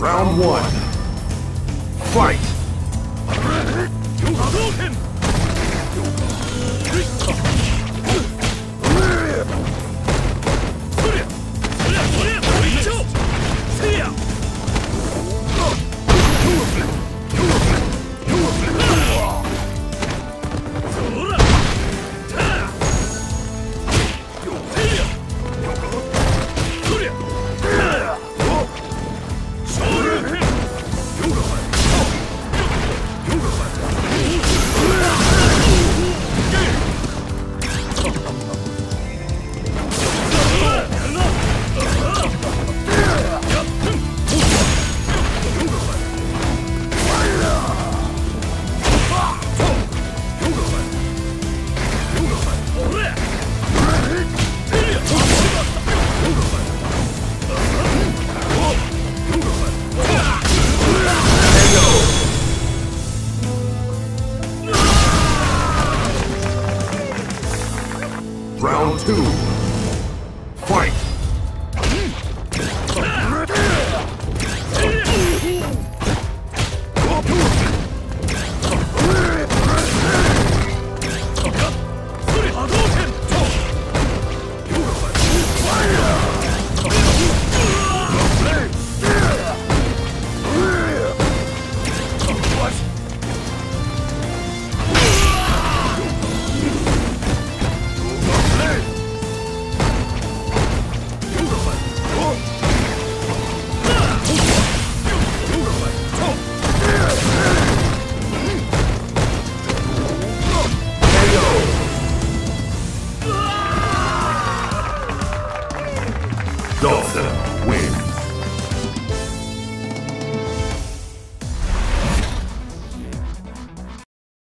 Round one. Fight! Round two.